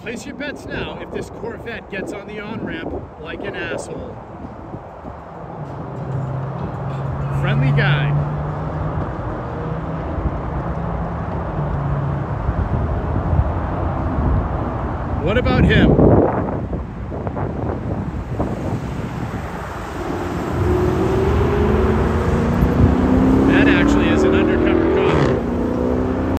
Place your bets now if this Corvette gets on the on-ramp like an asshole. Friendly guy. What about him?